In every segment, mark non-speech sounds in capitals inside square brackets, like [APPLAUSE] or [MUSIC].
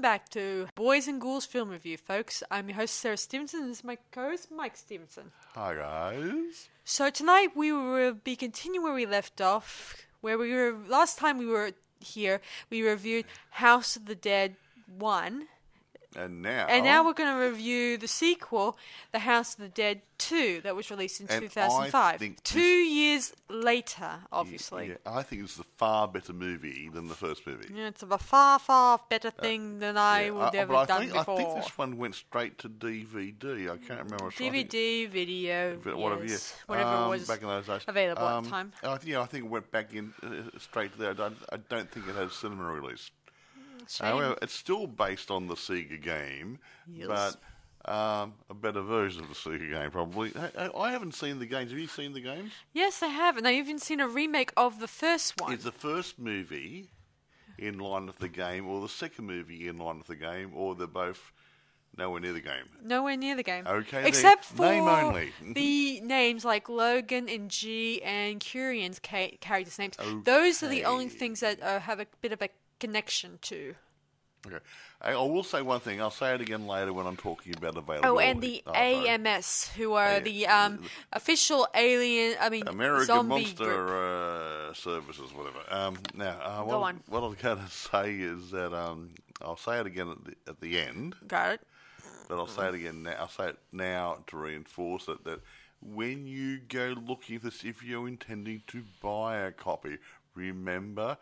Welcome back to Boys and Ghouls Film Review, folks. I'm your host, Sarah Stephenson, and this is my co host, Mike Stephenson. Hi guys. So, tonight we will be continuing where we left off. Where we were last time we were here, we reviewed House of the Dead 1. And now And now we're going to review the sequel, The House of the Dead 2, that was released in And I 2005. think Two this- years later, obviously. Yeah, I think it's a far better movie than the first movie. Yeah, It's a far, far better thing than I Yeah, would I- ever I done think, before. I think this one went straight to DVD. I can't remember. DVD, video, whatever, yes, yeah. whatever Um, was back in those days. available at Um, the time. I think, yeah, I think it went back in uh, straight there. I don't, I don't think it has cinema release. Shame. However, it's still based on the Sega game, Yes. but um, a better version of the Sega game, probably. I, I- haven't seen the games. Have you seen the games? yes, I have, and I've even seen a remake of the first one. Is the first movie in line with the game, or the second movie in line with the game, or they're both nowhere near the game? Nowhere near the game. Okay, Except for name only. [LAUGHS] the names like Logan and G and Curien's ca- characters' names. Those are the only things that uh, have a bit of a connection to. Okay. I, I will say one thing. I'll say it again later when I'm talking about availability. Oh, and the Oh. AMS, who are Yeah, the um, official alien, I mean, American zombie Monster uh, Services, whatever. Um, now, uh, what, Go on. what I'm going to say is that um, I'll say it again at the, at the end, Got it. but I'll say it again now. I'll say it now to reinforce it that when you go looking for this, if you're intending to buy a copy, remember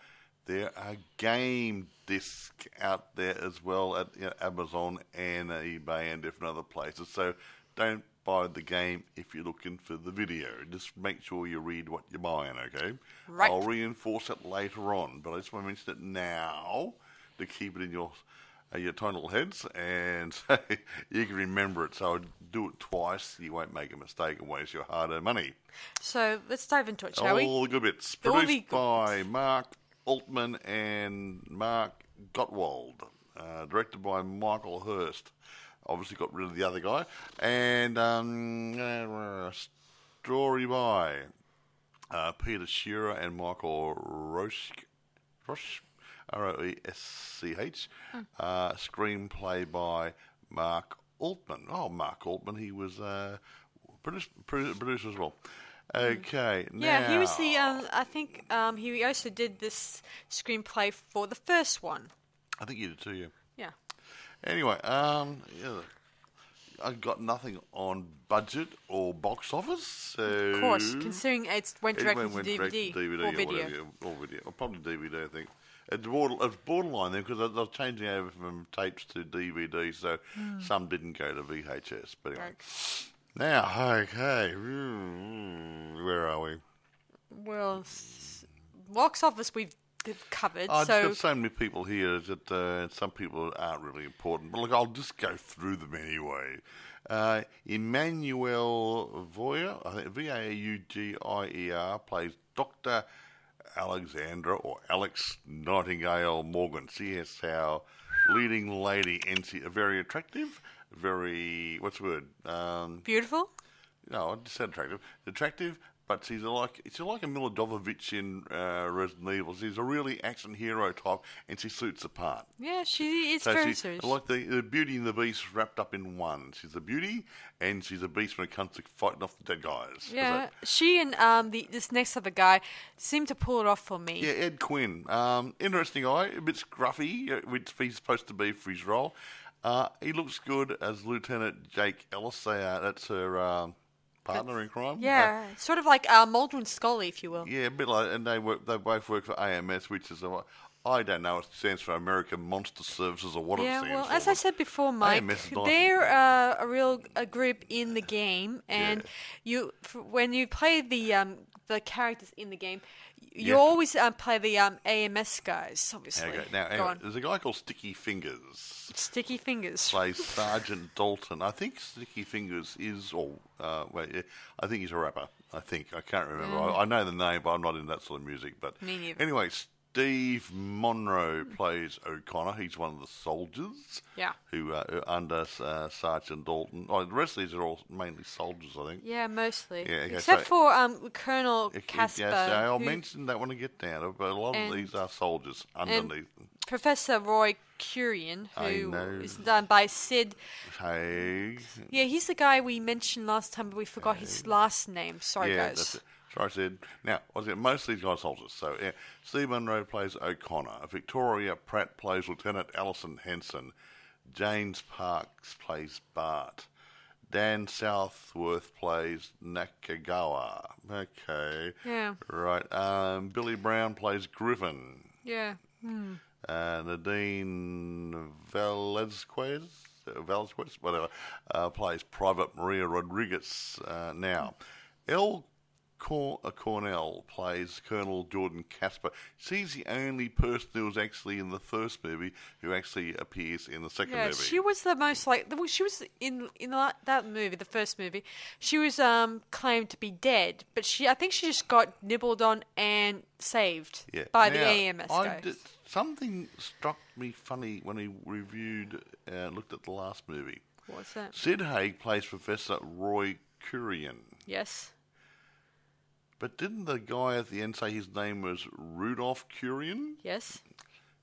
there are game discs out there as well at you know, Amazon and eBay and different other places. So don't buy the game if you're looking for the video. Just make sure you read what you're buying, okay? Right. I'll reinforce it later on, but I just want to mention it now to keep it in your uh, your tiny little heads and [LAUGHS] so you can remember it. So do it twice. You won't make a mistake and waste your hard-earned money. So let's dive into it, shall we? All the good bits. All Produced by Mark Altman and Mark Gottwald. Uh, directed by Michael Hurst. Obviously got rid of the other guy. And um, uh, story by uh, Peter Scheerer and Michael Roesch. Roesch? R O E S C H. Uh, screenplay by Mark Altman. Oh, Mark Altman. He was uh, produce, produ- producer as well. Okay. Yeah, he was the. Um, I think um, he also did this screenplay for the first one. I think you did too. Yeah. Yeah. Anyway, um, yeah, I got nothing on budget or box office. So Of course, considering it went it directly went to direct DVD, to DVD or or, video. whatever, or video, or probably DVD. I think it's, border, it's borderline there because I was changing over from tapes to DVD, so some didn't go to VHS. But anyway. Right. Now okay, Hmm, where are we? Well, box office we've covered. I've so got so many people here that uh, some people aren't really important. But look, I'll just go through them anyway. Uh, Emmanuelle Voyer, I think V A U G I E R, plays Doctor Alexandra or Alex Nightingale Morgan. She is our leading lady, and she very attractive, very what's the word? Um, beautiful. no, I just said attractive. Attractive, but she's a like she's like a Milla Jovovich in uh, Resident Evil. She's a really action hero type, and she suits the part. Yeah, she is So very she's serious. like the, the Beauty and the Beast wrapped up in one. She's a beauty, and she's a beast when it comes to fighting off the dead guys. yeah, she and um the this next other guy seem to pull it off for me. yeah, Ed Quinn. Um, interesting guy, a bit scruffy, uh, which he's supposed to be for his role. Uh, he looks good as Lieutenant Jake Ellis. They that's her um, partner in crime. Uh, Yeah, sort of like uh, Mulder and Scully, if you will. Yeah, a bit like, and they work. They both work for AMS, which is a, I don't know. It stands for American Monster Services or what it Yeah, stands well, for. as I said before, Mike, they're uh, a real a group in the game, and Yeah. you f- when you play the um, the characters in the game, you Yeah. always uh, play the um, AMS guys, obviously. Okay, now Go on. there's a guy called Sticky Fingaz. Sticky Fingaz. Plays Sergeant Dalton. I think Sticky Fingaz is, or uh, wait, yeah, I think he's a rapper. I think I can't remember. I, I know the name, but I'm not in that sort of music. But Mm. Me neither. anyway, Steve Monroe plays O'Connor. He's one of the soldiers. Yeah. Who uh, under uh, Sergeant Dalton? Oh, the rest of these are all mainly soldiers, I think. Yeah, mostly. Yeah, okay, Except so- for um, Colonel Casper. Yes, I'll who- mention that when I get down to it, but a lot And- of these are soldiers underneath. Professor Roy Curien, who is done by Sid. Haig. Yeah, he's the guy we mentioned last time, but we forgot his last name. Sorry, yeah, guys. Sorry, I said. Now, I said most of these guys soldiers. So, yeah, Steve Monroe plays O'Connor. Victoria Pratt plays Lieutenant Alison Henson. James Parks plays Bart. Dan Southworth plays Nakagawa. Okay. Yeah. Right. Um, Billy Brown plays Griffin. Yeah. Uh, Nadine Velazquez, Velazquez, whatever, uh, plays Private Maria Rodriguez uh, now. El Cor- uh, Cornell plays Colonel Jordan Casper. She's the only person who was actually in the first movie who actually appears in the second Yeah, movie. she was the most like well, she was in in that, that movie, the first movie. She was um claimed to be dead, but she I think she just got nibbled on and saved yeah. by the Now, AMS I guy. did- something struck me funny when he reviewed, uh, looked at the last movie. What's that? Sid Haig plays Professor Roy Curien. Yes. But didn't the guy at the end say his name was Rudolph Curien? Yes.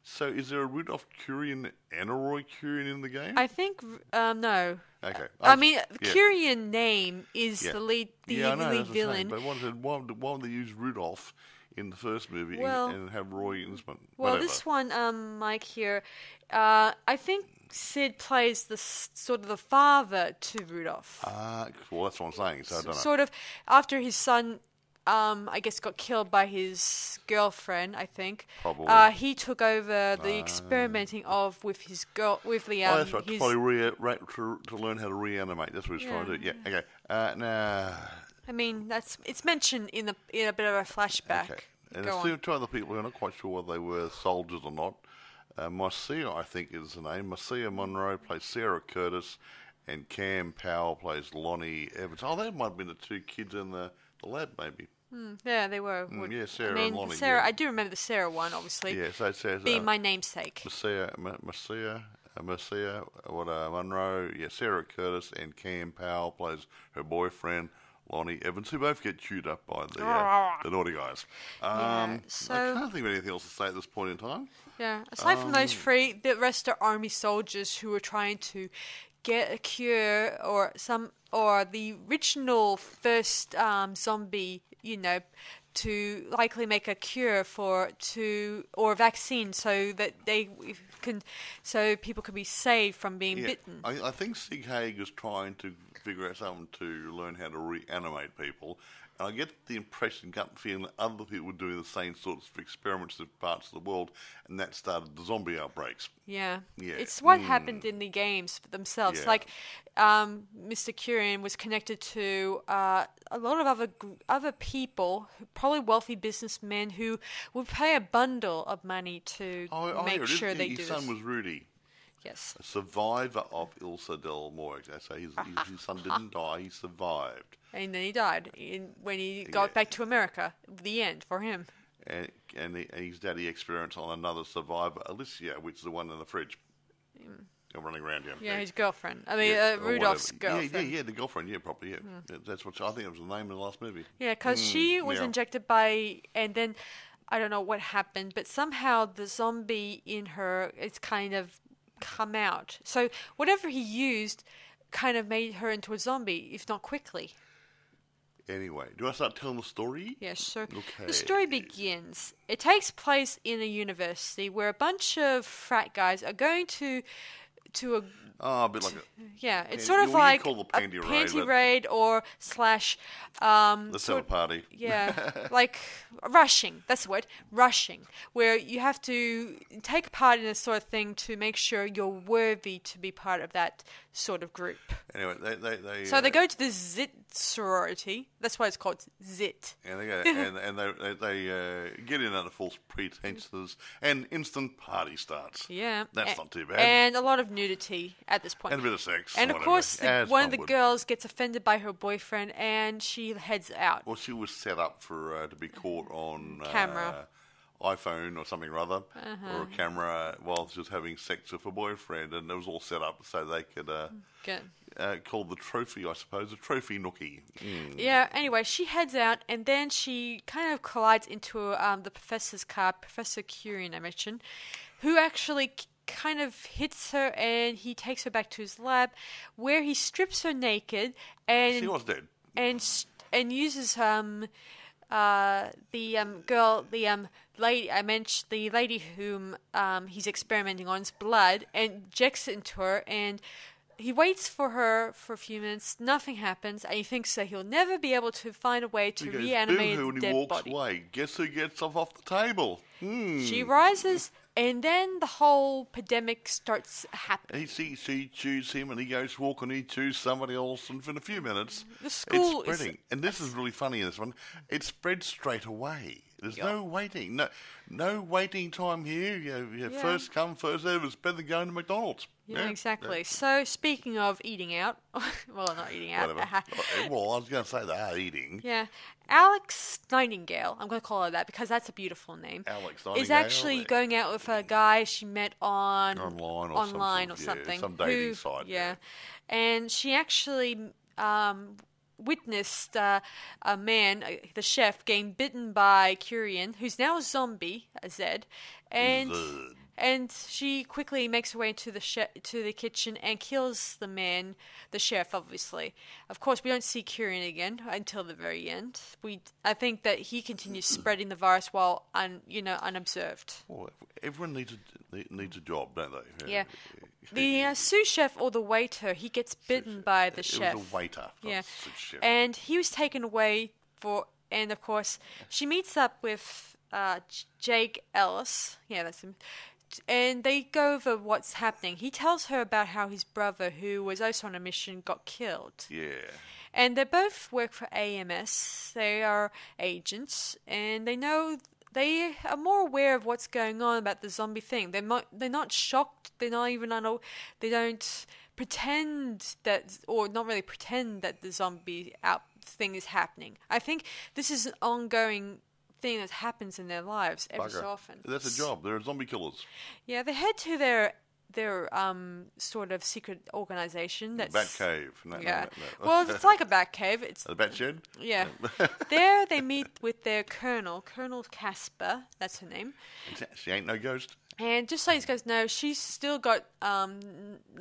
So is there a Rudolph Curien and a Roy Curien in the game? I think um no. okay. I mean, the yeah. Curien name is Yeah. the lead, the yeah, know, lead that's what I'm saying, villain. But why did, why, why would they use Rudolph in the first movie and- Well- and, have Roy in this one? Well, Whatever. this one, um, Mike here, uh, I think Sid plays the sort of the father to Rudolph. Ah, well, that's what I'm saying. So I don't know. sort of after his son um I guess got killed by his girlfriend, I think. Probably. Uh, he took over the experimenting of with his girl with the um oh, that's right. To, his probably re- re- to, to learn how to reanimate. That's what he's trying to do. Yeah. Okay. Uh, now. I mean that's it's mentioned in the in a bit of a flashback. Okay. And Go there's two, two other people who are not quite sure whether they were soldiers or not. Uh, Marcia, I think, is the name. Marcia Monroe plays Sarah Curtis, and Cam Powell plays Lonnie Evans. Oh, that might have been the two kids in the, the lab, maybe. Yeah, they were. Mm, yeah, Sarah I mean, and Lonnie, Sarah, yeah. I do remember the Sarah one, obviously, Yeah, so says being uh, my namesake. Marcia, uh, uh, what, uh, Monroe, yeah, Sarah Curtis, and Cam Powell plays her boyfriend. Lonnie Evans, who both get chewed up by the uh, the naughty guys. Um, I so- can't think of anything else to say at this point in time. Yeah. Aside from Um, those three, the rest are army soldiers who are trying to get a cure or some or the original first um, zombie, you know, to likely make a cure for to or a vaccine so that they can so people can be saved from being Yeah, bitten. I, I think Sid Haig is trying to figure out something to learn how to reanimate people. And I get the impression, gut feeling, that other people were doing the same sorts of experiments in parts of the world, and that started the zombie outbreaks. Yeah. Yeah. It's what Mm. happened in the games themselves. Yeah. Like, um, Mr. Curien was connected to uh, a lot of other other people, probably wealthy businessmen, who would pay a bundle of money to Oh, oh, make is. sure they His do son this. was Rudy, yes. a survivor of Ilsa del Moy. So his, his, his son didn't die; he survived. And then he died in, when he got Yeah. back to America. The end for him. And, and, he, and his daddy experienced on another survivor, Alicia, which is the one in the fridge, running around here. Mm. Yeah, his girlfriend. I mean, Yeah, uh, Rudolph's girlfriend. Yeah, yeah, yeah, the girlfriend. Yeah, probably. Yeah, Yeah, that's what I think it was the name of the last movie. Yeah, because she was Mm, injected by, and then I don't know what happened, but somehow the zombie in her it's kind of come out. So whatever he used kind of made her into a zombie, if not quickly. Anyway, do I start telling the story? Yes, sir. Okay. The story begins. It takes place in a university where a bunch of frat guys are going to to a Oh, a bit like a, yeah, it's sort of you like call the a panty raid, panty but- raid or slash um let's have a sort- party. Yeah, [LAUGHS] like rushing. That's the word. Rushing, where you have to take part in this sort of thing to make sure you're worthy to be part of that sort of group. Anyway, they they, they So uh, they go to the Zit sorority. That's why it's called Zit. and they go [LAUGHS] and, and they they, they uh, get in under false pretenses, and instant party starts. Yeah, that's A- not too bad. And a lot of nudity at this point. And a bit of sex. And of whatever, course, the, as one of the would. girls gets offended by her boyfriend, and she heads out. Well, she was set up for uh, to be caught on uh, Camera. iPhone or something or other, Uh-huh. or a camera while she was having sex with her boyfriend, and it was all set up so they could uh, Good. uh, call the trophy, I suppose, a trophy nookie. Mm. Yeah, anyway, she heads out and then she kind of collides into um, the professor's car, Professor Curien, I mentioned. who actually k- kind of hits her and he takes her back to his lab where he strips her naked and She was dead. and and uses um uh the um girl the um lady I mentioned the lady whom um he's experimenting on's blood and injects it into her and he waits for her for a few minutes. Nothing happens, and he thinks that he'll never be able to find a way to reanimate boo-hoo, a and he dead walks body. away. Guess who gets off off the table? Hmm. She rises, and then the whole pandemic starts happening. He sees, she chews him, and he goes walking. He chews somebody else, and in a few minutes, The school it's is- spreading. and this is really funny in this one. It spreads straight away. There's no waiting, no, no waiting time here. You, you Yeah. first come, first served. It's better than going to McDonald's. Yeah, exactly. So speaking of eating out, [LAUGHS] well, not eating out. [LAUGHS] Well, I was going to say they are eating. Yeah, Alex Nightingale. I'm going to call her that because that's a beautiful name. Alex Nightingale is actually yeah. going out with a guy she met on Online or online sort or yeah, something. some dating who- site, Yeah, yeah. and she actually um, witnessed uh, a man, uh, the chef, getting bitten by Curien, who's now a zombie, a Zed, and. Zed. And she quickly makes her way into the to the kitchen and kills the man, the chef. Obviously, of course, we don't see Curien again until the very end. We, I think that he continues [CLEARS THROAT] spreading the virus while un, you know, unobserved. Well, everyone needs a needs a job, don't they? Yeah, the uh, sous chef or the waiter, he gets bitten by the it chef. was a waiter. Yeah, a and he was taken away for, and of course, she meets up with uh, Jake Ellis. Yeah, that's him. And they go over what's happening. He tells her about how his brother, who was also on a mission, got killed. yeah. And they both work for AMS. They are agents, and they know they are more aware of what's going on about the zombie thing. They're not. They're not shocked. They're not even. Uno- they don't pretend that, or not really pretend that the zombie out thing is happening. I think this is an ongoing thing that happens in their lives every Bugger. so often. That's a job. They're zombie killers. Yeah, they head to their their um sort of secret organization. That's Bat cave. No, yeah. no, no. Well, it's like a bat cave. It's the bat shed. [LAUGHS] yeah. there they meet with their colonel, Colonel Casper. That's her name. She ain't no ghost. And just so you guys know, she's still got um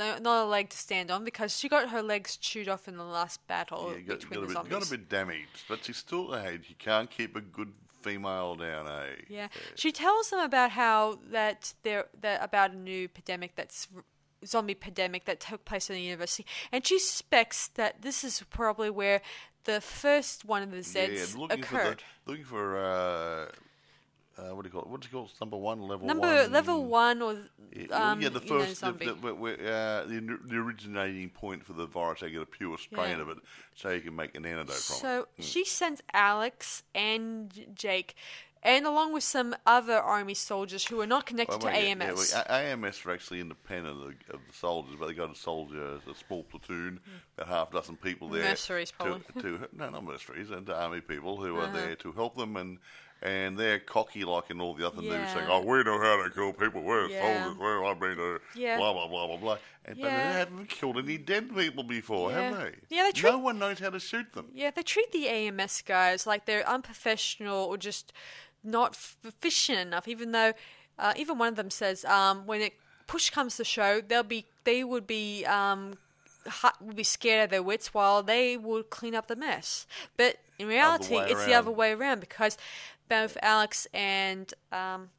no, not a leg to stand on because she got her legs chewed off in the last battle Yeah, got, between got, a the bit, zombies. got a bit damaged, but she's still hey, You can't keep a good female down, eh? Yeah, she tells them about how that there that about a new pandemic that's zombie pandemic that took place in the university, and she suspects that this is probably where the first one of the Zeds yeah, looking occurred. for the, looking for uh, uh, what do you call it? What do you call it? Number one, level Number one. level one or Yeah, um, yeah, the you know, first, the, the, uh, the, the originating point for the virus. They get a pure strain Yeah. of it, so you can make an antidote from it. So she sends Alex and Jake, and along with some other army soldiers who are not connected Well, to yeah, yeah, AMS. well, AMS are actually independent of the, of the soldiers, but they got a soldier, a small platoon, about half a dozen people there. Mercenaries, to, probably. to no, not mercenaries, and army people who are Uh-huh. there to help them, and and they're cocky like in all the other news, saying, "Oh, we know how to kill people. We're Yeah. soldiers. We're I mean, uh, Yeah. blah blah blah blah blah." And, But they haven't killed any dead people before, have they? Yeah, they treat- no one knows how to shoot them. Yeah, they treat the AMS guys like they're unprofessional or just not efficient enough. Even though, uh, even one of them says, um, when it push comes to show, they'll be they would be um, would be scared of their wits while they would clean up the mess. But in reality, it's the other way around because both Alex and um,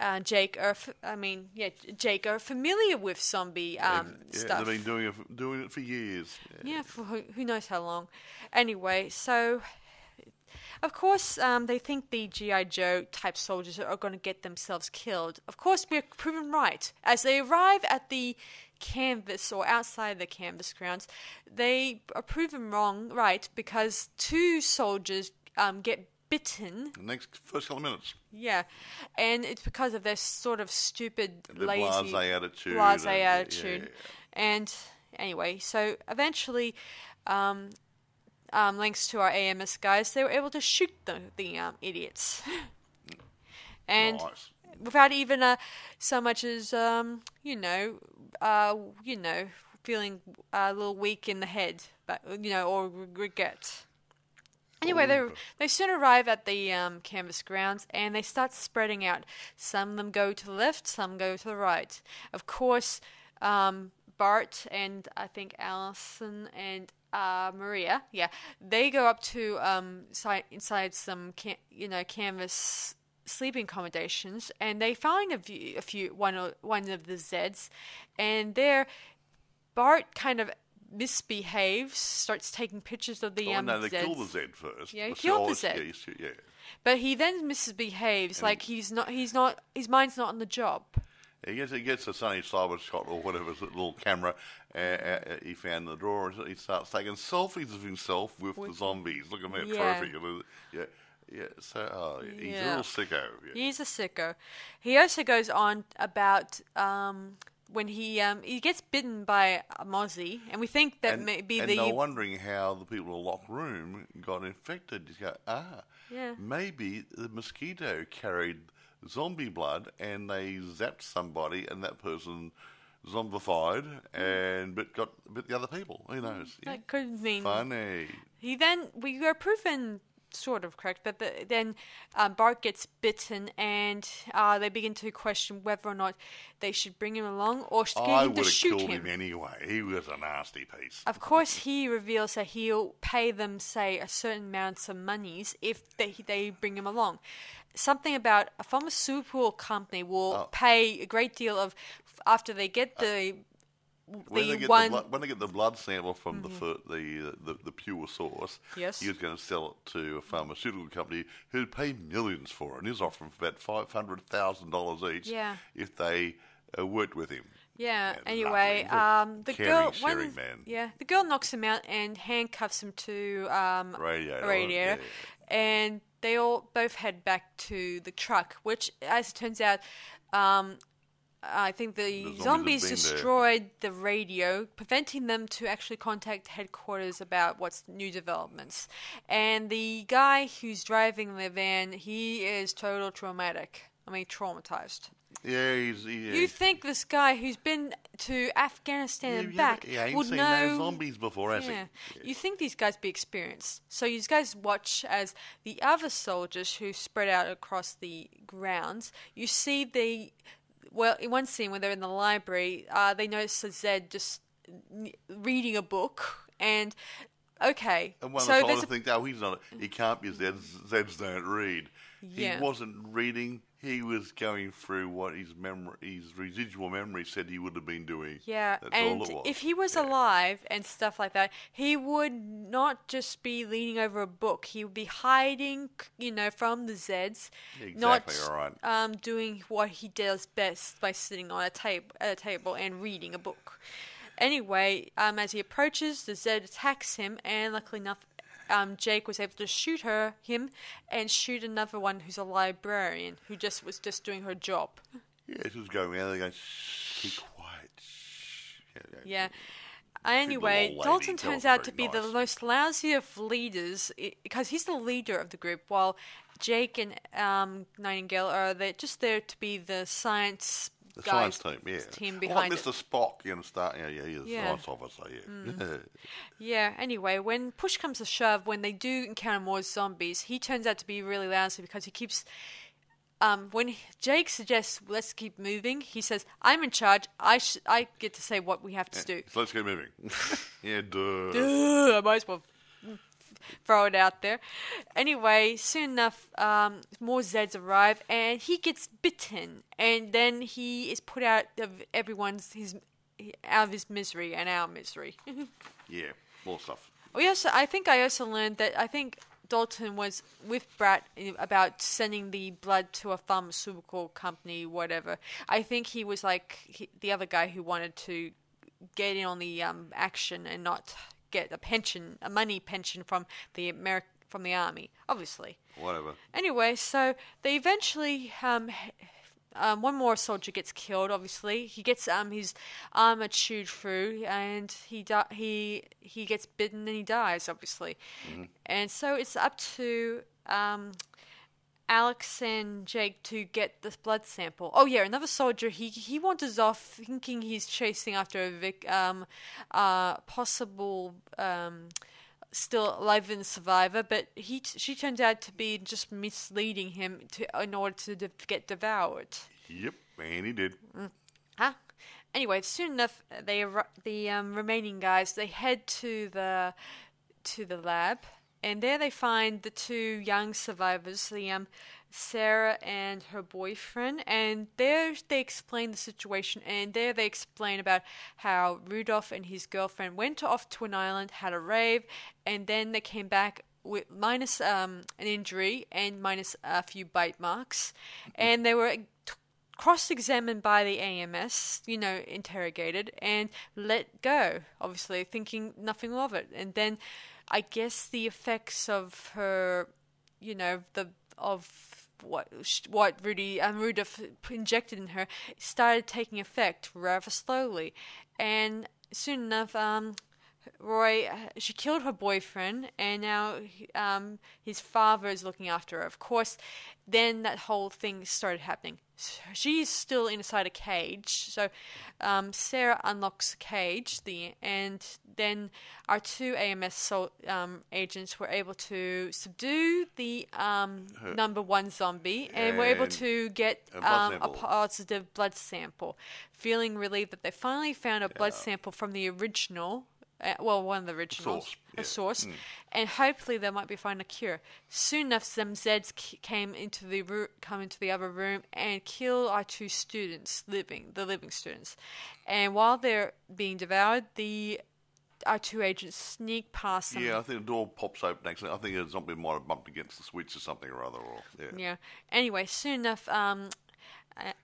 uh, Jake are, f- I mean, yeah, Jake are familiar with zombie um, yeah, stuff. they've been doing it, for, doing it for years. Yeah, for who, who knows how long. Anyway, so of course um, they think the GI Joe type soldiers are going to get themselves killed. Of course, we're proven right as they arrive at the canvas or outside the canvas grounds. They are proven wrong, right, because two soldiers um, get bitten. The next first couple of minutes, Yeah, and it's because of their sort of stupid, the lazy, blasé attitude. blase and- attitude. yeah. And anyway, so eventually, um, um, thanks to our AMS guys, they were able to shoot the the um, idiots, [LAUGHS] and Nice. without even uh, so much as um, you know, uh, you know, feeling a little weak in the head, but you know, or regret. Anyway, they they soon arrive at the um, canvas grounds and they start spreading out. Some of them go to the left, some go to the right. Of course, um, Bart and I think Allison and uh, Maria, yeah, they go up to um, si- inside some can- you know canvas sleeping accommodations and they find a few, a few one one of the Zeds, and there Bart kind of misbehaves, starts taking pictures of the Oh, um, no, they Zeds. killed the Z first. Yeah, he killed the Zed. Yeah, yeah. But he then misbehaves, like he's not. He's not. His mind's not on the job. He gets, he gets a Sony Cyber-shot or whatever, little camera uh, uh, he found in the drawer, and he starts taking selfies of himself with, the zombies. Look at that Yeah. trophy. Yeah, yeah. So, oh, he's a Yeah. little sicko. Yeah. He's a sicko. He also goes on about um, when he um, he gets bitten by a mozzie, and we think that and, maybe and the they're wondering how the people in the locked room got infected. You go, ah, Yeah. maybe the mosquito carried zombie blood and they zapped somebody and that person zombified and but got bit the other people. Who knows? Yeah. that could mean Funny. He then we are proven sort of correct, but the, then um, Bart gets bitten, and uh, they begin to question whether or not they should bring him along or should get I him to shoot killed him. him. anyway. He was a nasty piece. Of course, he reveals that he'll pay them, say, a certain amount of monies if they they bring him along. Something about a pharmaceutical company will Oh. pay a great deal of after they get the when they get one. the blood, when they get the blood sample from the, fir- the the the pure source, Yes. he was going to sell it to a pharmaceutical company who'd pay millions for it, and he's offering for about five hundred thousand dollars each Yeah. if they uh, worked with him. Yeah. And Anyway, um, the Caring, girl, one, yeah, the girl knocks him out and handcuffs him to um, Radiator, a radiator, yeah. and they all both head back to the truck. Which, as it turns out, um, I think the, zombies zombies, have been there. destroyed the radio, preventing them to actually contact headquarters about what's new developments. And the guy who's driving the van, he is total traumatic. I mean, traumatized. Yeah, he's he, You think this guy who's been to Afghanistan yeah, and back He ain't would seen know? no zombies before, has yeah. he? You think these guys be experienced. So you guys watch as the other soldiers who spread out across the grounds, you see the well in one scene when they're in the library, uh, they notice a Zed just reading a book and okay. And one so of the there's a, think, oh, he's not. He can't be Zeds. Zeds don't read. Yeah. He wasn't reading. He was going through what his memory, his residual memory said he would have been doing. Yeah, That's and all it was. if he was Yeah. alive and stuff like that, he would not just be leaning over a book. He would be hiding, you know, from the Zeds, Exactly, not right. um, doing what he does best by sitting on a table at a table and reading a book. Anyway, um, as he approaches, the Zed attacks him, and luckily enough, um, Jake was able to shoot her, him, and shoot another one who's a librarian who just was just doing her job. Yeah, she was going around going, shh, keep quiet. Shh. Yeah, yeah. Anyway. Dalton turns out to be the most lousy of leaders because he's the leader of the group, while Jake and um, Nightingale are there, just there to be the science The science team, yeah. team behind like it. Mr. Spock, you know, understand? Yeah, yeah, he's Yeah. Mm. a science officer, yeah. Yeah, anyway, when push comes to shove, when they do encounter more zombies, he turns out to be really lousy because he keeps. Um, when he- Jake suggests let's keep moving, he says, "I'm in charge. I sh- I get to say what we have to do." so let's get moving. [LAUGHS] yeah, duh. Ugh, I might as well throw it out there. Anyway, soon enough, um, more Zeds arrive, and he gets bitten, and then he is put out of everyone's his out of his misery and our misery. [LAUGHS] Yeah, more stuff. we also, I think, I also learned that I think Dalton was with Bart about sending the blood to a pharmaceutical company, whatever. I think he was like he, the other guy who wanted to get in on the um, action and not get a pension, a money pension from the Ameri- from the army, obviously. Whatever. Anyway, so they eventually um, um, one more soldier gets killed. Obviously, he gets um his armor chewed through, and he di- he he gets bitten and he dies. Obviously, and so it's up to um. Alex and Jake to get this blood sample. Oh yeah, another soldier. He he wanders off, thinking he's chasing after a vic, um, uh, possible um, still alive and survivor, but he she turns out to be just misleading him to in order to de- get devoured. Yep, and he did. Huh? Anyway, soon enough, they the um, remaining guys they head to the to the lab, and there they find the two young survivors, um, Sarah and her boyfriend, and there they explain the situation, and there they explain about how Rudolph and his girlfriend went off to an island, had a rave, and then they came back with minus um, an injury and minus a few bite marks, and they were t- cross-examined by the AMS, you know, interrogated and let go. Obviously, thinking nothing of it, and then I guess the effects of her, you know, the of what what Rudy um, Rudolph injected in her started taking effect rather slowly, and soon enough, um, Roy she killed her boyfriend, and now um, his father is looking after her. Of course, then that whole thing started happening. She's still inside a cage, so um, Sarah unlocks the cage, the and then our two AMS sol- um, agents were able to subdue the um, number one zombie, and were able to get a um, a positive blood sample, feeling relieved that they finally found a blood sample from the original. Uh, well, one of the originals, source, a yeah. source, and hopefully they might be finding a cure. Soon enough, some Zeds came into the roo- come into the other room and kill our two students, living the living students. And while they're being devoured, the our two agents sneak past them. Yeah, I think the door pops open. Actually, I think a zombie might have bumped against the switch or something or other. Or yeah, Yeah. Anyway, soon enough, um,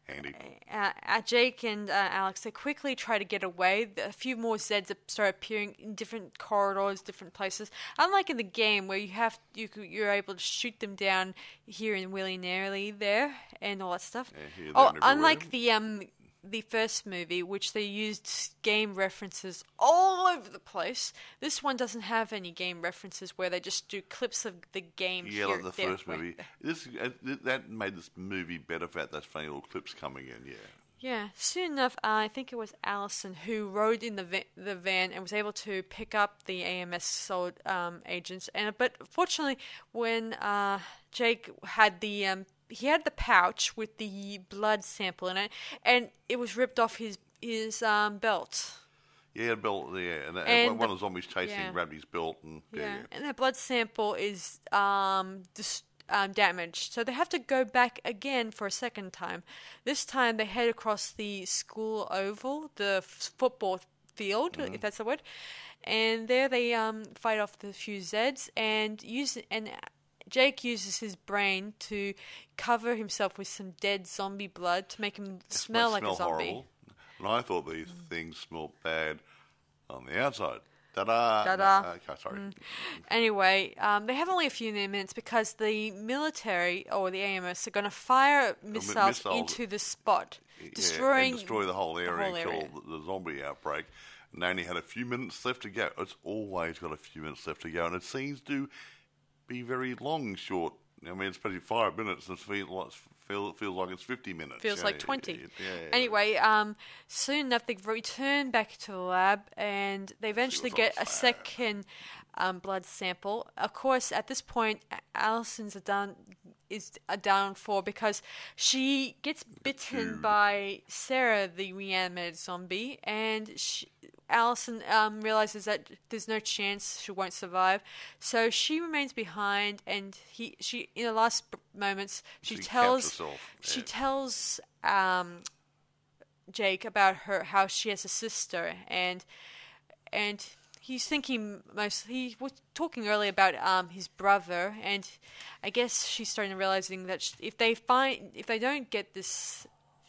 handy. uh, uh, Jake and uh, Alex they quickly try to get away. A few more Zeds start appearing in different corridors, different places. Unlike in the game where you have you you're able to shoot them down here and willy nilly there and all that stuff. Yeah, oh, unlike the um the first movie, which they used game references all over the place. This one doesn't have any game references where they just do clips of the game. Yeah, like the first movie. there. This uh, that made this movie better for those funny little clips coming in. Yeah, Yeah, soon enough, uh, I think it was Allison who rode in the va- the van and was able to pick up the AMS sold um, agents. And but fortunately, when uh, Jake had the um, he had the pouch with the blood sample in it, and it was ripped off his his um, belt. yeah, belt. Yeah, and, And one the- of the zombies chasing yeah. grabbed his belt and yeah, Yeah, and that blood sample is um, dis- um, damaged, so they have to go back again for a second time. This time they head across the school oval, the f- football field, if that's the word, and there they um, fight off the few Zeds and use and. Jake uses his brain to cover himself with some dead zombie blood to make him This smell like a zombie. horrible. And I thought these things smelled bad on the outside. Ta-da! Ta-da. No, okay, sorry. Anyway, um, they have only a few minutes because the military or the AMS are going to fire missiles, missiles. into the spot, Yeah, destroying destroy the whole area whole and kill. The, the zombie outbreak. And they only had a few minutes left to go. It's always got a few minutes left to go, and it seems to be very long, short. I mean, it's probably five minutes. and It feels like, feel, feels like it's fifty minutes. feels Yeah, like 20. yeah, yeah. Anyway, um, soon enough they return back to the lab and they eventually get a second um, blood sample. Of course, at this point, Allison's a done is a down for because she gets bitten by Sarah, the reanimated zombie, and she, Allison um, realizes that there's no chance she won't survive, so she remains behind. And he, she, in the last moments, she, She tells she tells um, Jake about her how she has a sister and and he's thinking most he was talking earlier about um his brother and I guess she's starting to realizing that if they find if they don't get this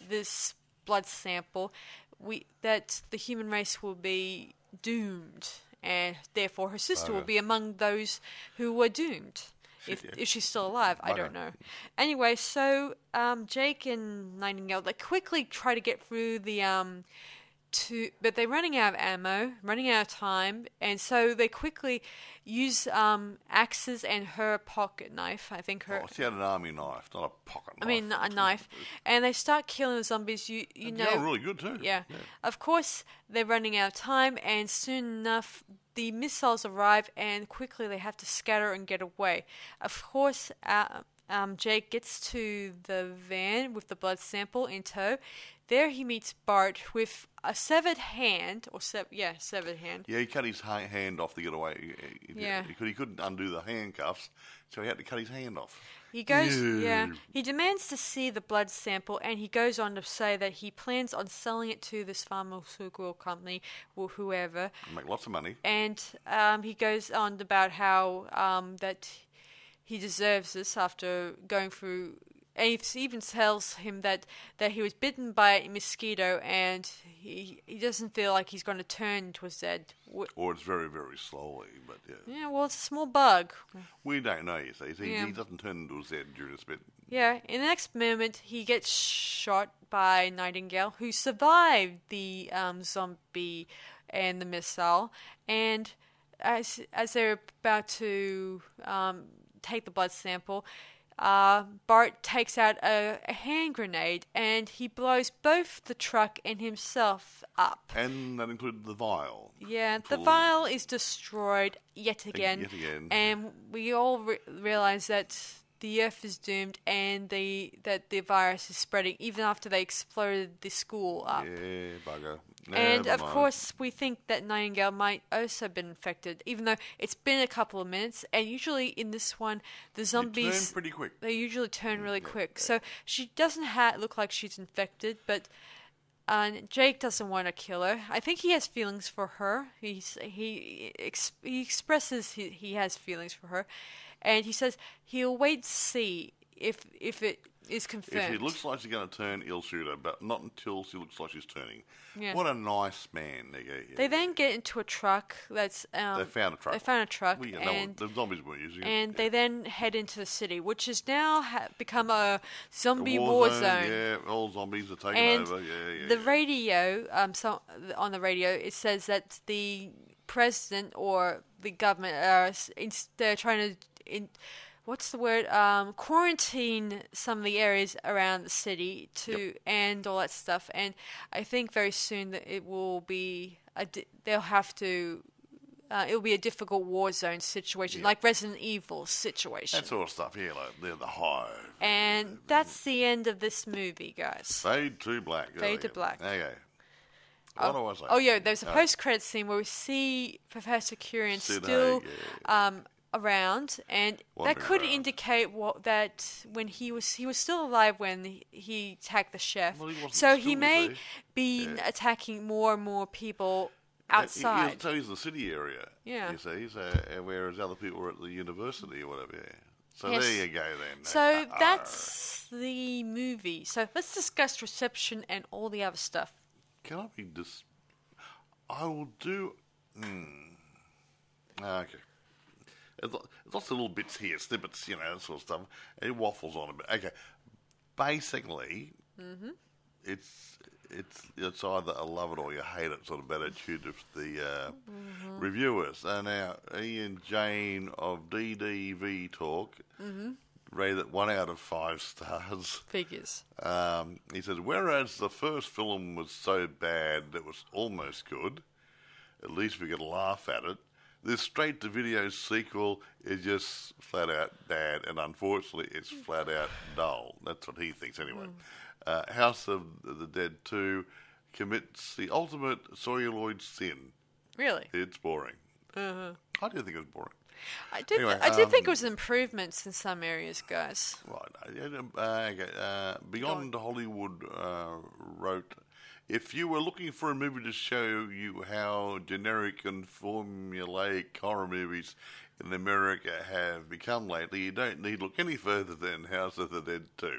this blood sample we that the human race will be doomed and therefore her sister will be among those who were doomed if, yeah. if she's still alive I don't Bugger. know anyway so um Jake and Nightingale they quickly try to get through the um to, but they're running out of ammo, running out of time, and so they quickly use um, axes and her pocket knife. I think her. Oh, she had an army knife, not a pocket knife. I mean, a knife, and they start killing the zombies. You you know, Yeah, really good too. yeah. Of course, they're running out of time, and soon enough, the missiles arrive, and quickly they have to scatter and get away. Of course, uh, um, Jake gets to the van with the blood sample in tow. There, he meets Bart with a severed hand, or se- yeah, severed hand. Yeah, he cut his ha- hand off to get away. He- he- Yeah. He, could, he couldn't undo the handcuffs, so he had to cut his hand off. He goes, Ew. yeah. He demands to see the blood sample, and he goes on to say that he plans on selling it to this pharmaceutical company or whoever. Make lots of money. and um, he goes on about how um, that he deserves this after going through. And he even tells him that, that he was bitten by a mosquito and he he doesn't feel like he's going to turn into a Zed. Or it's very, very slowly, but yeah. Yeah, well, it's a small bug. We don't know, you see. He, Yeah. he doesn't turn into a Z during this bit. Yeah, in the next moment, he gets shot by Nightingale, who survived the um, zombie and the missile. And as as they're about to um, take the blood sample, uh, Bart takes out a, a hand grenade and he blows both the truck and himself up. And that included the vial. Yeah, the vial is destroyed yet again, yet again. and we all re- realize that the Earth is doomed and the that the virus is spreading even after they exploded the school up. Yeah, bugger. And Never of mind. course, we think that Nightingale might also have been infected, even though it's been a couple of minutes. And usually in this one, the zombies turned pretty quick. they usually turn really quick. So she doesn't ha- look like she's infected, but uh, Jake doesn't want to kill her. I think he has feelings for her. He's he ex- he expresses he, he has feelings for her, and he says he'll wait to see if if it is confirmed. If it looks like she's going to turn, he'll shoot her, but not until she looks like she's turning. Yeah. What a nice man. They, go, they then get into a truck that's um, They found a truck. They found a truck, Well, yeah, no one- and the zombies weren't using it. and yeah. they then head into the city, which has now ha- become a zombie The war, zone, zone. Yeah, all zombies are taking and over. Yeah, yeah. the radio um so on the radio it says that the president or the government are ins- they're trying to in, what's the word um quarantine some of the areas around the city to and all that stuff and i think very soon that it will be a di- they'll have to uh, it'll be a difficult war zone situation, like Resident Evil situation. that sort of stuff. Yeah, like they're the hive. and that's the end of this movie, guys. Fade to black. Fade to go. black. Okay. I? Oh yeah, there's a Oh, post credit scene where we see Professor Curien still um, around, and that could around. indicate what that when he was he was still alive when he- he attacked the chef. Well, he so he may be Yeah. attacking more and more people outside. He, so he's the city area. Yeah. You see, so, whereas other people are at the university or whatever. Yeah. So Yes. there you go then. So Ah, that's the movie. So let's discuss reception and all the other stuff. Can I be dis? I will do. Ah, Okay. Lots of little bits here, snippets, you know, that sort of stuff. It waffles on a bit. Okay. Basically, Mm-hmm. it's it's it's either a love it or you hate it sort of attitude of the uh, Mm-hmm. reviewers. And now Ian Jane of DVD Talk Mm-hmm. rated it one out of five stars. Figures. Um, he says, whereas the first film was so bad that it was almost good, at least we could laugh at it. This straight to video sequel is just flat out bad, and unfortunately, it's flat out dull. That's what he thinks, anyway. Uh, House of the Dead 2 commits the ultimate celluloid sin. Really? It's boring. I do think it was boring. I did. Anyway, I did think um, it was improvements in some areas, guys. Right. Uh, okay. Uh, Beyond Hollywood uh, wrote, if you were looking for a movie to show you how generic and formulaic horror movies in America have become lately, you don't need look any further than House of the Dead 2.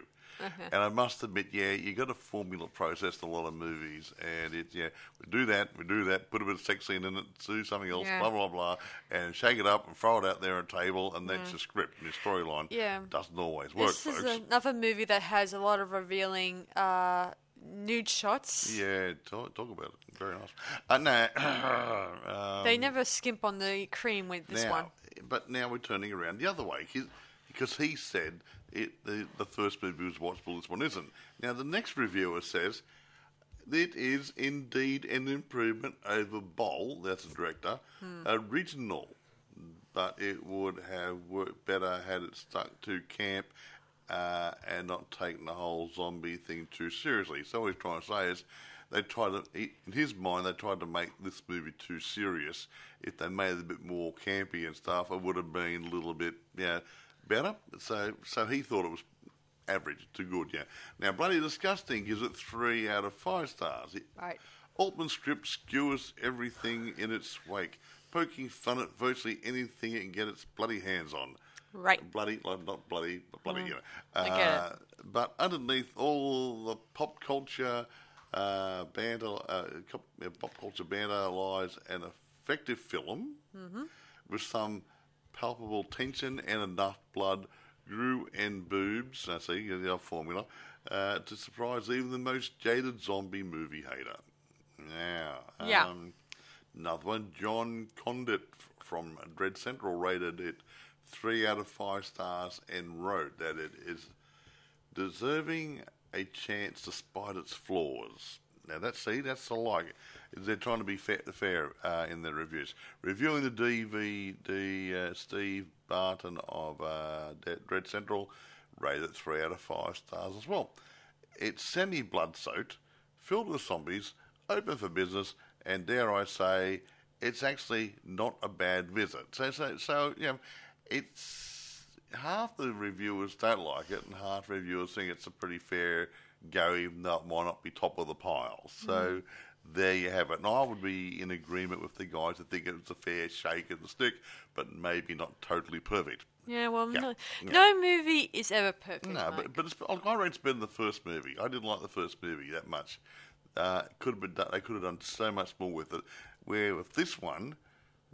And I must admit, yeah, you got a formula process in a lot of movies, and it, yeah, we do that, we do that, put a bit of sex scene in it, do something else, Yeah. blah blah blah, and shake it up and throw it out there on a table, and that's the script and the storyline. Yeah. doesn't always work, This folks. is another movie that has a lot of revealing uh, nude shots. Yeah, talk, talk about it. Very nice. Uh, no, [CLEARS THROAT] um, They never skimp on the cream with this now, one. But now we're turning around the other way because he said it, the, the first movie was watchable, this one isn't. Now, the next reviewer says it is indeed an improvement over Boll, that's the director, Hmm. original, but it would have worked better had it stuck to camp uh, and not taking the whole zombie thing too seriously. So what he's trying to say is they tried to, he- in his mind, they tried to make this movie too serious. If they made it a bit more campy and stuff, it would have been a little bit, yeah, better. So, so he thought it was average to good, yeah. Now, Bloody Disgusting gives it three out of five stars. It- Right. Altman's script skewers everything in its wake, poking fun at virtually anything it can get its bloody hands on. Right. Bloody, not bloody, but bloody, you know. I get it. Uh, But underneath all the pop culture uh, banter, uh, pop culture banter lies an effective film Mm-hmm. with some palpable tension and enough blood, grew and boobs. I see the formula uh, to surprise even the most jaded zombie movie hater. Now, Yeah. um, another one, John Condit from Dread Central rated it three out of five stars and wrote that it is deserving a chance despite its flaws. Now that's see, that's the like. They're trying to be fair, fair uh, in their reviews. Reviewing the DVD, uh, Steve Barton of uh, Dread Central rated it three out of five stars as well. It's semi-blood soaked, filled with zombies, open for business, and dare I say, it's actually not a bad visit. So, so, so know, it's half the reviewers don't like it, and half the reviewers think it's a pretty fair go, even though it might not be top of the pile. So there you have it. And I would be in agreement with the guys that think it's a fair shake of the stick, but maybe not totally perfect. Yeah, well, Yeah, no, yeah. no movie is ever perfect. No, Mike. but but it's, I rate it's than the first movie. I didn't like the first movie that much. Uh, could have been done, they could have done so much more with it. Where with this one,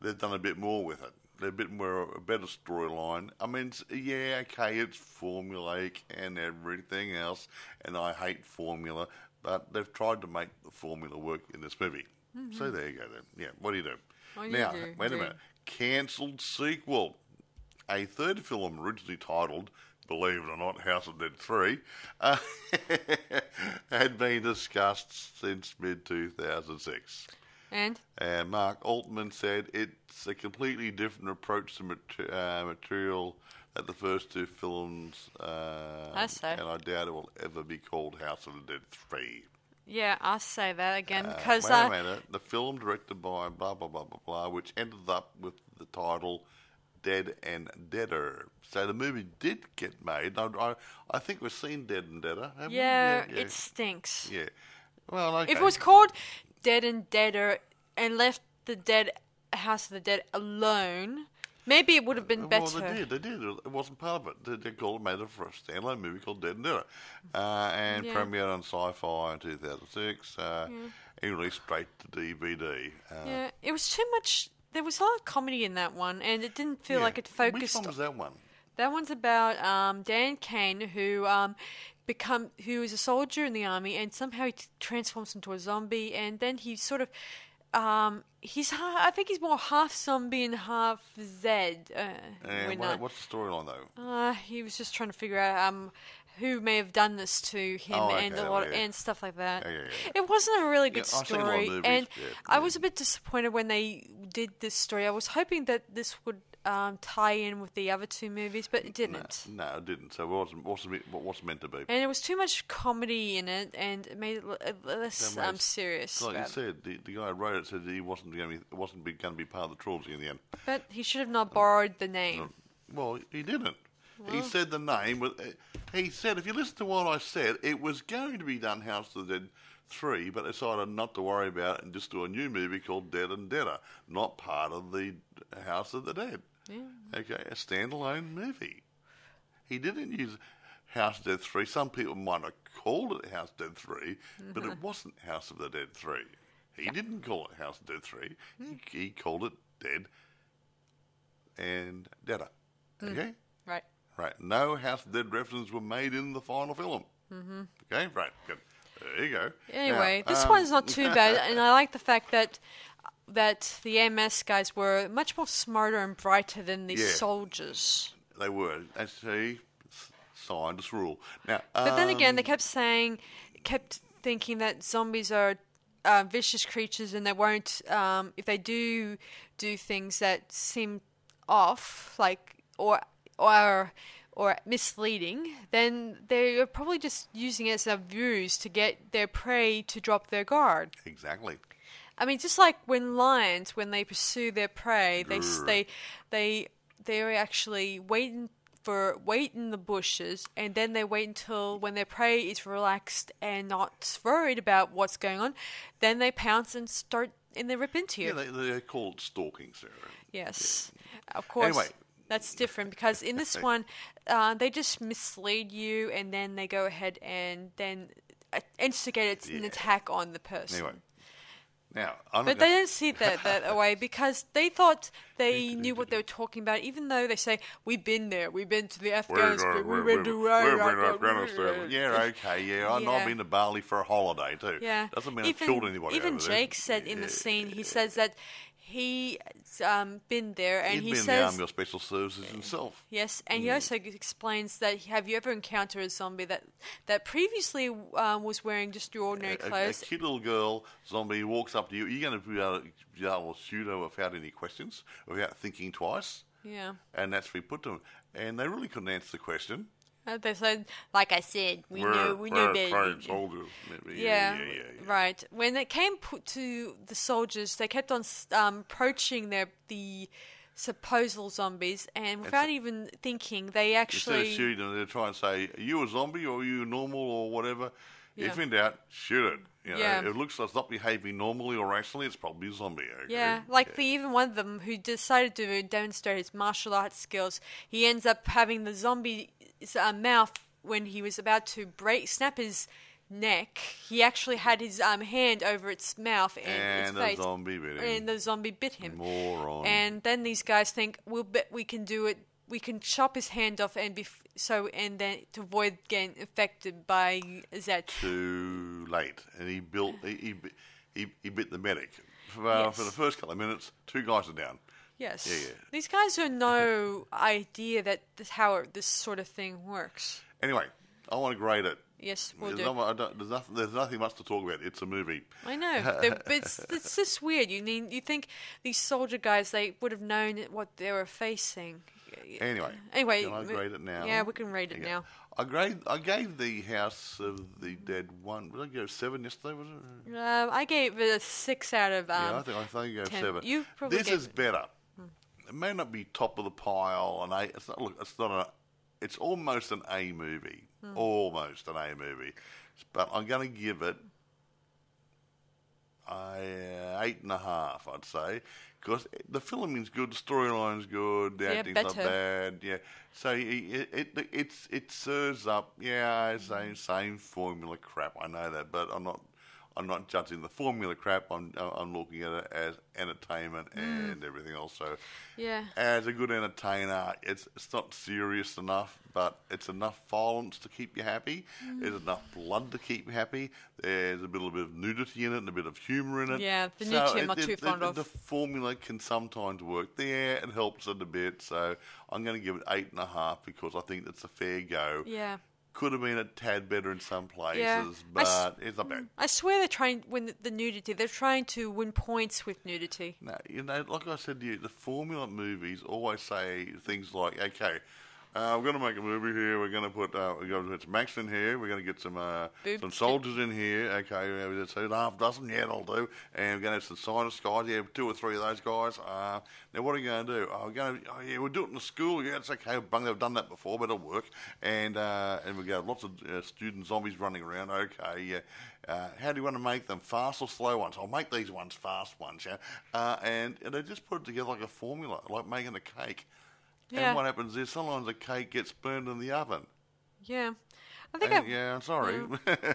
they've done a bit more with it. They're a bit more a better storyline. I mean, yeah, okay, it's formulaic and everything else, and I hate formula, but they've tried to make the formula work in this movie. So there you go. Then, yeah. What do you do? Mm-hmm. What do you now, do? wait a minute. Cancelled sequel. A third film originally titled, believe it or not, House of Dead 3, uh, [LAUGHS] had been discussed since mid 2006. And And Mark Altman said it's a completely different approach to mater- uh, material that the first two films. Uh, I see. And I doubt it will ever be called House of the Dead 3. yeah, I'll say that again Uh, because wait a uh, minute. The film directed by blah blah blah blah blah, which ended up with the title Dead and Deader. So the movie did get made. I, I, I think we've seen Dead and Deader. haven't yeah, yeah, it stinks. yeah. Well, okay. If it was called Dead and Deader and left the Dead House of the Dead alone, maybe it would have been better. Well, they did. They did. It wasn't part of it. They, they called it made it for a standalone movie called Dead and Deader, uh, and Yeah. premiered on Sci-Fi in 2006. Uh, and released straight to DVD. Uh, Yeah, it was too much. There was a lot of comedy in that one, and it didn't feel yeah. like it focused. Which one was that one? That one's about um, Dean Cain, who um, become who is a soldier in the army, and somehow he t- transforms into a zombie, and then he sort of. Um, he's ha- I think he's more half zombie and half Zed. Uh, And what, what's the storyline though? uh, he was just trying to figure out um, who may have done this to him Oh, and a lot yeah. and stuff like that. Yeah, yeah. It wasn't a really good Yeah, I've seen a lot of story, movies, and I was a bit disappointed when they did this story. I was hoping that this would um, tie in with the other two movies, but it didn't. No, it didn't. So it wasn't wasn't what was meant to be. And it was too much comedy in it, and it made it l- uh, less um, serious. Like you said, the, the guy who wrote it said he wasn't going to be wasn't going to be part of the trilogy in the end. But he should have not borrowed the name. Well, he didn't. he said the name. But uh, he said, if you listen to what I said, it was going to be done House of the Dead three, but decided not to worry about it and just do a new movie called Dead and Deader, not part of the House of the Dead. Okay, a standalone movie. He didn't use House of Dead three. Some people might have called it House of Dead 3 but it [LAUGHS] wasn't House of the Dead three. He didn't call it House of Dead three. He, he called it Dead and Deader. Okay. Right. Right. No House of Dead references were made in the final film. Mm-hmm. Okay. Right. Good. There you go. Anyway, Now, this um, one's not too bad, [LAUGHS] and I like the fact that that the AMS guys were much more smarter and brighter than these Yeah. soldiers. They were. That's see, scientists rule. Now, But then again, um, they kept saying, kept thinking that zombies are uh, vicious creatures, and they won't. Um, if they do do things that seem off, like or or or misleading, then they're probably just using it as a ruse to get their prey to drop their guard. exactly. I mean, just like when lions, when they pursue their prey, they they they they're actually waiting for wait in the bushes, and then they wait until when their prey is relaxed and not worried about what's going on, then they pounce and start and they rip into you. Yeah, they, they're called stalking, Sarah. Yes, of course. Anyway. That's different because in this [LAUGHS] one, uh, they just mislead you, and then they go ahead and then uh, instigate an Yeah. attack on the person. Anyway, now I'm But they didn't see that, that [LAUGHS] way because they thought they knew what they were talking about, even though they say, We've been there, we've been to the We're- Afghanistan, we're- we to Afghanistan. [LAUGHS] Yeah, okay, yeah. I know Yeah. I've been to Bali for a holiday too. Yeah. Doesn't mean even, I've killed anybody. Even over there. Jake said in Yeah. the scene, he says that he's um, been there and He'd he been in the says. Army of Special Services himself. Yes, and he also explains that have you ever encountered a zombie that that previously um, was wearing just your ordinary A, a clothes? cute little girl zombie walks up to you. Are You're going to be able, to, be able to shoot her without any questions, without thinking twice. yeah. And that's what we put to them. And they really couldn't answer the question. Uh, They said, like I said, we We're, know, we know better. soldiers. Yeah, Yeah, yeah, yeah, yeah. right. When it came to the soldiers, they kept on um, approaching their the supposal zombies, and without even thinking, they Instead of actually shooting them, they try and say, "Are you a zombie or are you normal or whatever?" Yeah. If in doubt, shoot it. You know, Yeah. it looks like it's not behaving normally or rationally, it's probably a zombie. Okay? Yeah, like the even one of them who decided to demonstrate his martial arts skills, he ends up having the zombie's uh, mouth when he was about to break snap his neck. He actually had his um, hand over its mouth and, and its the face, zombie bit him. and the zombie bit him. Moron. And then these guys think we'll bet we can do it. We can chop his hand off and be so, and then to avoid getting affected by that. Too late, and he built. He he, he, he bit the medic. For, uh, Yes. for the first couple of minutes, two guys are down. Yes, Yeah, yeah. these guys have no idea that this, how this sort of thing works. Anyway, I want to grade it. Yes, we'll there's, do. not, I don't, there's, nothing, there's nothing much to talk about. It's a movie. I know, but it's, it's just weird. You need, you think these soldier guys they would have known what they were facing. Anyway, Anyway, can I grade it now? yeah, we can rate it Okay. now. I grade. I gave the House of the Dead one. Did I give seven yesterday? Was it? Um, I gave it a six out of um, yeah, I think I think I gave ten. seven. You probably this is it- better. It may not be top of the pile, and A. It's not. Look, it's not a. It's almost an A movie. Hmm. Almost an A movie, but I'm going to give it a eight and a half. I'd say because the filming's good, the storyline's good, the Yeah, acting's not bad. Yeah, so it, it, it it's it serves up. Yeah, same same formula crap. I know that, but I'm not. I'm not judging the formula crap. I'm I'm looking at it as entertainment mm. and everything else. So, Yeah. as a good entertainer, it's it's not serious enough, but it's enough violence to keep you happy. Mm. There's enough blood to keep you happy. There's a little bit of nudity in it and a bit of humour in it. Yeah, the So nudity I'm it- not it- too fond the, of. The formula can sometimes work there. It helps it a bit. So I'm going to give it eight and a half because I think that's a fair go. Yeah. Could have been a tad better in some places, Yeah. But s- it's not bad. I swear they're trying when the nudity. They're trying to win points with nudity. No, you know, like I said to you, the formula movies always say things like, okay, uh, we're going to make a movie here. We're going to put uh, we're to put some action here. We're going to get some uh, some soldiers in here. Okay, we have two and a half dozen. Yeah, that'll do. And we're going to have some scientists guys. Yeah, two or three of those guys. Uh, now, what are you going to do? Oh, we're going to. Oh, yeah, we'll do it in the school. Yeah, it's okay. Bung, they've done that before, but it'll work. And uh, and we got lots of uh, student zombies running around. Okay, yeah. Uh, how do you want to make them fast or slow ones? I'll make these ones fast ones, yeah. Uh, and, and they just put it together like a formula, like making a cake. Yeah. And what happens is sometimes the cake gets burned in the oven. Yeah. I think And, I, yeah, I'm sorry. [LAUGHS]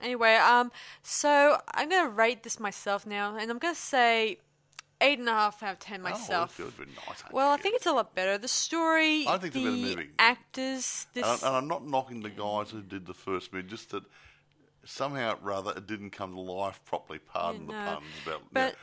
Anyway, um, so I'm gonna rate this myself now, and I'm gonna say eight and a half out of ten myself. Oh, good. Nice. Well, I think it's a lot better. The story, I think a the better movie. actors, this And, and I'm not knocking the guys who did the first movie, just that somehow or rather it didn't come to life properly. Pardon Yeah, the no. puns about But yeah,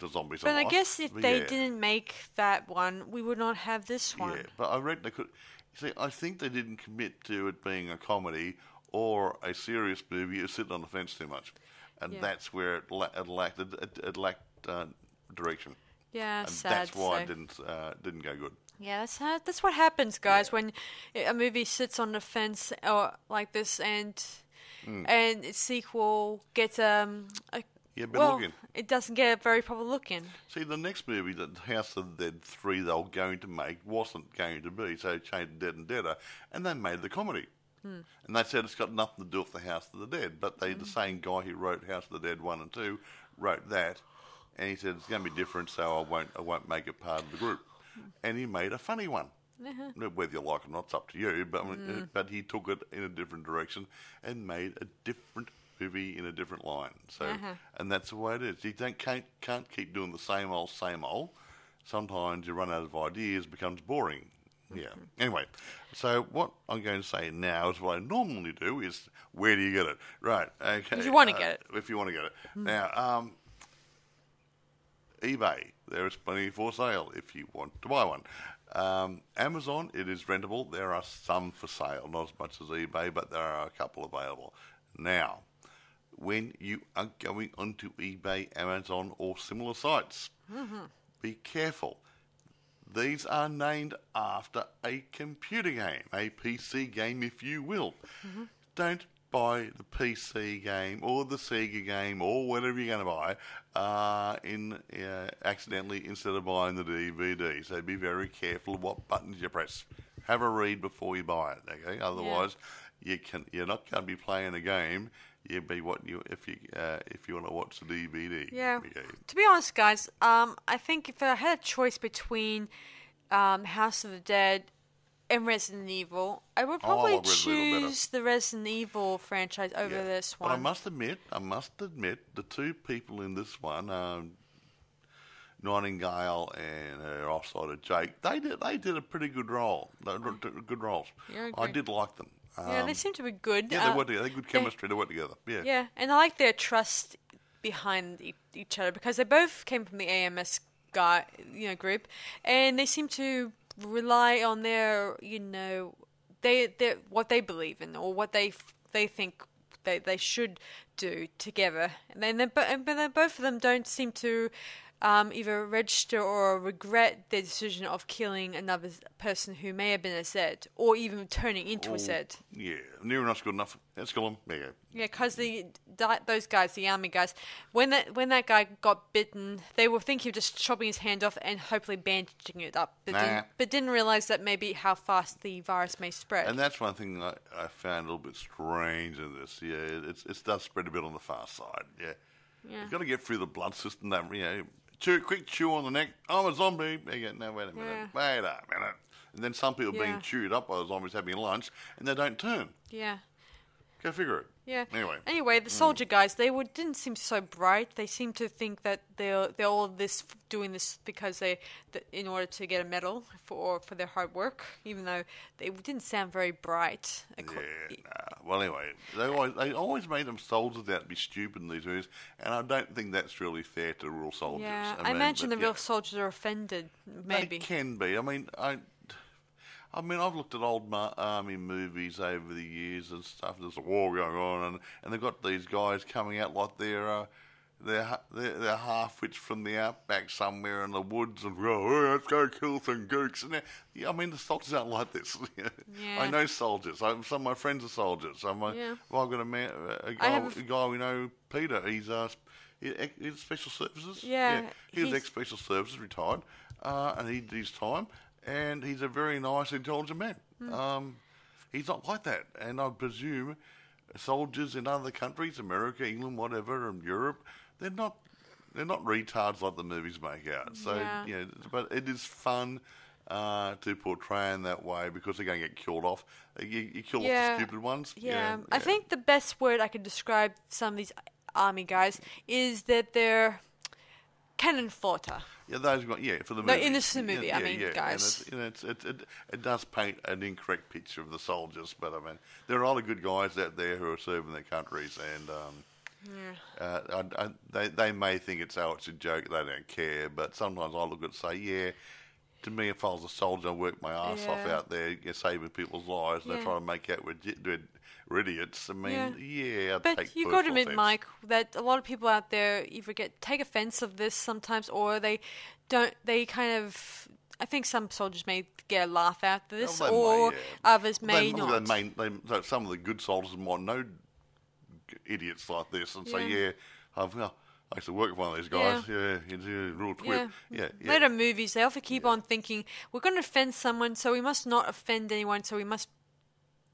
The zombies. but and I guess if But they yeah. didn't make that one, we would not have this one. Yeah, but I reckon they could. See, I think they didn't commit to it being a comedy or a serious movie. It was sitting on the fence too much, and Yeah. that's where it, la- it lacked it, it, lacked uh, direction, Yeah, and sad. that's why so. it didn't uh, didn't go good. Yeah, that's how, that's what happens, guys, when a movie sits on the fence or like this, and Hmm. and its sequel gets um a, Yeah, but well, looking. it doesn't get a very proper looking. See, the next movie, the House of the Dead three, they were going to make wasn't going to be, so they changed Dead and Deader, and they made the comedy. Hmm. And they said it's got nothing to do with the House of the Dead, but they, the hmm. same guy who wrote House of the Dead one and two, wrote that, and he said it's going to be different, so I won't, I won't make it part of the group. Hmm. And he made a funny one. Uh-huh. Whether you like it or not, it's up to you. But mean, but he took it in a different direction and made a different movie in a different line. So, and that's the way it is. You don't can't, can't keep doing the same old, same old. Sometimes you run out of ideas, becomes boring. Yeah. Anyway, so what I'm going to say now is what I normally do is where do you get it? Right. Okay. If you wanna uh, get it. If you want to get it. Now, um, eBay. There is plenty for sale if you want to buy one. Um, Amazon, it is rentable. There are some for sale, not as much as eBay, but there are a couple available. Now, when you are going onto eBay, Amazon, or similar sites, be careful. These are named after a computer game, a PC game, if you will. Don't buy the PC game or the Sega game or whatever you're going to buy uh, in uh, accidentally instead of buying the DVD. So be very careful of what buttons you press. Have a read before you buy it. Okay, otherwise you can you're not going to be playing a game. You'll be what you if you uh, if you want to watch the DVD. Yeah. Okay. To be honest, guys, um, I think if I had a choice between um, House of the Dead and Resident Evil, I would Oh, probably like Resident Evil better. choose the Resident Evil franchise over Yeah. this one. But I must admit, I must admit, the two people in this one, um, Nightingale and her offsider Jake, they did they did a pretty good role. They did good roles. Yeah, I I did like them. Yeah, Um, they seem to be good. yeah, they Uh, worked together. They had good chemistry. They work together. Yeah. Yeah, and I like their trust behind e- each other because they both came from the AMS guy, you know, group, and they seem to rely on their, you know, they they what they believe in or what they f- they think they they should do together, and then they bo- but then both of them don't seem to. Um, either register or regret their decision of killing another person who may have been a Zed, or even turning into Oh. a Zed. Yeah. Near enough's good enough. Let's kill them. There you go. Yeah, because the that, those guys, the army guys, when that when that guy got bitten, they were thinking of just chopping his hand off and hopefully bandaging it up, but Nah. didn't, but didn't realize that maybe how fast the virus may spread. And that's one thing I, I found a little bit strange in this. Yeah, it's it does spread a bit on the far side. Yeah, Yeah. you've got to get through the blood system. That you know, chew, quick chew on the neck. I'm a zombie. There you go. No, wait a minute. Wait a minute. And then some people Yeah. being chewed up by the zombies having lunch, and they don't turn. yeah, Go figure it. yeah. Anyway. anyway, the mm. soldier guys, they were, didn't seem so bright. They seemed to think that they're they're all this doing this because they, th- in order to get a medal for for their hard work, even though they didn't sound very bright. Acco- Yeah, nah. Well, anyway, they always they always made them soldiers out to be stupid in these movies, and I don't think that's really fair to real soldiers. Yeah, I, mean, imagine but the yeah. real soldiers are offended. Maybe. They can be. I mean, I, I mean, I've looked at old army movies over the years and stuff. There's a war going on, and, and they've got these guys coming out like they're uh, they're they're, they're half wits from the outback somewhere in the woods, and go, oh, let's go kill some gooks. And yeah, I mean, the soldiers aren't like this. [LAUGHS] I know soldiers. I, some of my friends are soldiers. I'm a, Yeah. well, I've got a man, a I guy, have a f- a guy we know, Peter. He's uh, he- he's special services. Yeah, he was he's- ex special services, retired, uh, and he did his time, and he's a very nice, intelligent man. Hmm. Um, he's not like that, and I presume soldiers in other countries, America, England, whatever, and Europe, they're not. They're not retards like the movies make out. So, Yeah. you know, but it is fun uh, to portray in that way because they're going to get killed off. You, you kill off the stupid ones. Yeah, I think the best word I could describe some of these army guys is that they're cannon fodder. Yeah, those got yeah for the No, movie. in this movie, Yeah, I yeah, mean, yeah. And guys. it's, you know, it's, it, it it does paint an incorrect picture of the soldiers, but I mean, there are a lot of good guys out there who are serving their countries, and um, uh, I, I, they they may think it's oh it's a joke, they don't care, but sometimes I look at it and say, yeah. To me, if I was a soldier, I'd work my ass off out there, saving people's lives. and They Yeah. try to make out we're, we're we're idiots. I mean, Yeah. yeah, I'd But you got to admit, offence. Mike, that a lot of people out there either get take offense of this sometimes, or they don't. They kind of. I think some soldiers may get a laugh out of this, Well, or may, yeah. others They- may look, not. They may, they, some of the good soldiers might know idiots like this and say, Yeah. "Yeah, I've, well, I used to work with one of these guys. Yeah, he's a real twit. Yeah, yeah, Later movies, they often keep on thinking we're going to offend someone, so we must not offend anyone, so we must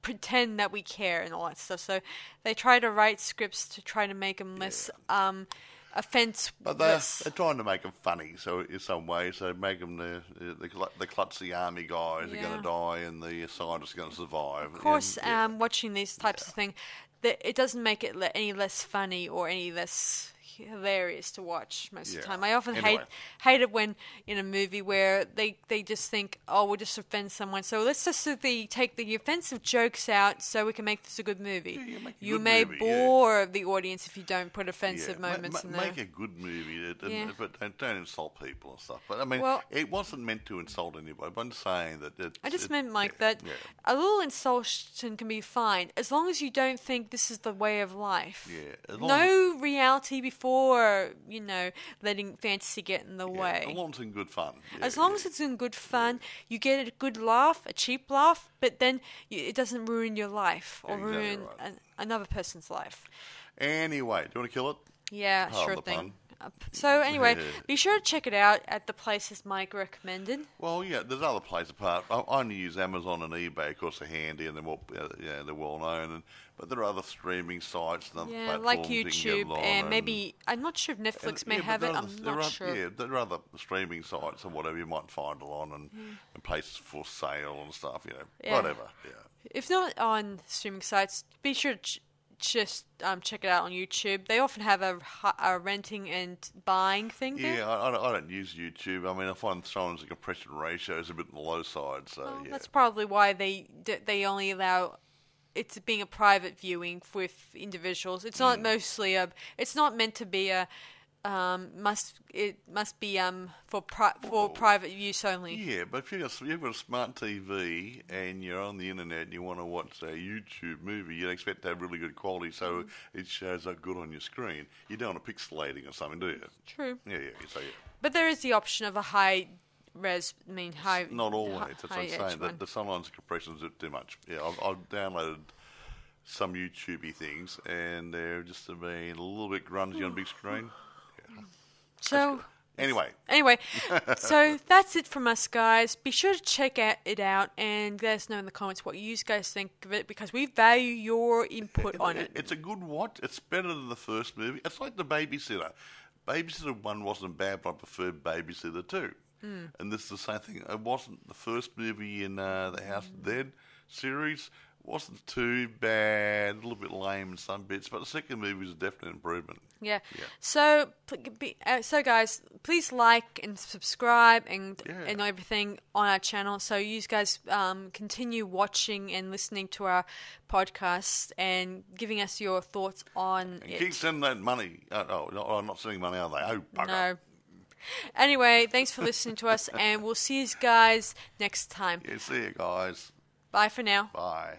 pretend that we care and all that stuff. So they try to write scripts to try to make them less um, offense. But they're, they're trying to make them funny, so in some way, so make them the the, the klutzy army guys are going to die and the scientists are going to survive. Of course, um, watching these types of thing, that it doesn't make it le- any less funny or any less hilarious to watch most of the time. I often Anyway. hate hate it when in a movie where they, they just think, oh, we'll just offend someone, so let's just simply take the offensive jokes out so we can make this a good movie. Yeah, a you good may movie, yeah. bore the audience if you don't put offensive yeah, ma- moments ma- in there. make a good movie, and- Yeah. but don't, don't insult people and stuff. But I mean, Well- it wasn't meant to insult anybody. But I'm saying that. I just meant, Mike, yeah, that yeah. a little insultion can be fine as long as you don't think this is the way of life. Yeah, No reality before, you know, letting fantasy get in the Yeah, way. As long as it's in good fun. As long yeah. as it's in good fun, you get a good laugh, a cheap laugh, but then you, it doesn't ruin your life or Yeah, exactly ruin right. an, another person's life. Anyway, do you want to kill it? Yeah, Pardon sure thing. pun. Uh, So anyway, Yeah. be sure to check it out at the places Mike recommended. Well, yeah, there's other places apart. I I only use Amazon and eBay, of course, they're handy and they're more, uh, yeah, they're well known. And but there are other streaming sites and other Yeah, platforms like you can get YouTube it and maybe I'm not sure if Netflix and- may yeah, have it. are I'm not are- sure. Yeah, there are other streaming sites and whatever you might find on, and, and places for sale and stuff. You know, Yeah. whatever. Yeah. If not on streaming sites, be sure to just um, check it out on YouTube. They often have a, a renting and buying thing there. Yeah, I, I, don't, I don't use YouTube. I mean, I find sometimes the compression ratio is a bit on the low side. So Well, yeah, That's probably why they they only allow it's being a private viewing with individuals. It's Mm. not mostly a. It's not meant to be a. Um, must it must be um for pri- for private use only. Yeah, but if you've got, you've got a smart TV and you're on the internet and you want to watch a YouTube movie, you'd expect to have really good quality so Mm. it shows up good on your screen. You don't want a pixelating or something, do you? True, Yeah, yeah. So yeah, but there is the option of a high res. I mean high. not hi- always. That's what I'm saying. That, that sometimes compression's a bit too much. Yeah, I've, I've downloaded some YouTubey things and they're just being a little bit grungy on big screen. [SIGHS] [LAUGHS] So Anyway, Anyway, [LAUGHS] so that's it from us, guys. Be sure to check out, it out and let us know in the comments what you guys think of it because we value your input on it. It's a good watch. It's better than the first movie. It's like the Babysitter. Babysitter one wasn't bad, but I preferred Babysitter two. Hmm. And this is the same thing. It wasn't the first movie in uh, the House of Dead series. Wasn't too bad. A little bit lame in some bits, but the second movie was a definite improvement. Yeah. Yeah. So, pl- be, uh, so guys, please like and subscribe and Yeah. and everything on our channel. So you guys um, continue watching and listening to our podcast and giving us your thoughts on And it. keep sending that money. Uh, oh, no, oh, not sending money, are they? Oh, bugger. no. Anyway, thanks for listening to us, and we'll see you guys next time. Yeah, see you guys. Bye for now. Bye.